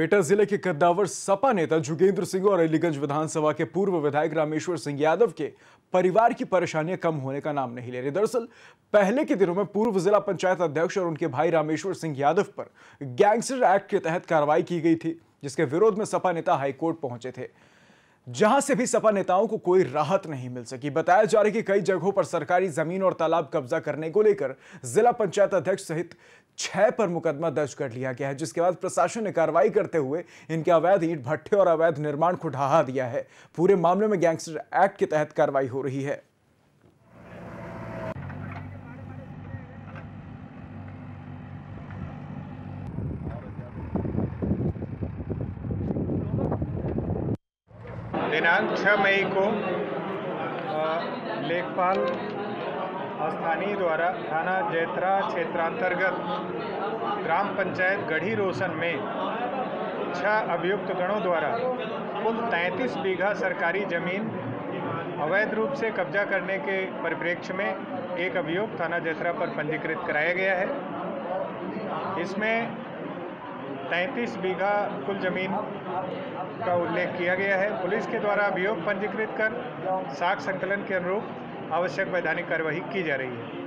एटा ज़िले के कद्दावर सपा नेता जुगेंद्र सिंह और अलीगंज विधानसभा के पूर्व विधायक रामेश्वर सिंह यादव के परिवार की परेशानियाँ कम होने का नाम नहीं ले रही। दरअसल, पहले के दिनों में पूर्व जिला पंचायत अध्यक्ष और उनके भाई रामेश्वर सिंह यादव पर गैंगस्टर एक्ट के तहत कार्रवाई की गई थी, जिसके विरोध में सपा नेता हाईकोर्ट पहुँचे थे। जहाँ से भी सपा नेताओं को कोई राहत नहीं मिल सकी। बताया जा रहा है कि कई जगहों पर सरकारी ज़मीन और तालाब कब्जा करने को लेकर जिला पंचायत अध्यक्ष सहित छह पर मुकदमा दर्ज कर लिया गया है, जिसके बाद प्रशासन ने कार्रवाई करते हुए इनके अवैध ईट, भट्ठे और अवैध निर्माण को ढहा दिया है। पूरे मामले में गैंगस्टर एक्ट के तहत कार्रवाई हो रही है। दिनांक 6 मई को लेखपाल स्थानीय द्वारा थाना जैतरा क्षेत्रांतर्गत ग्राम पंचायत गढ़ी रोशन में छह अभियुक्त गणों द्वारा कुल 33 बीघा सरकारी ज़मीन अवैध रूप से कब्जा करने के परिप्रेक्ष्य में एक अभियोग थाना जैतरा पर पंजीकृत कराया गया है। इसमें 33 बीघा कुल ज़मीन का उल्लेख किया गया है। पुलिस के द्वारा अभियोग पंजीकृत कर साख संकलन के अनुरूप आवश्यक वैधानिक कार्यवाही की जा रही है।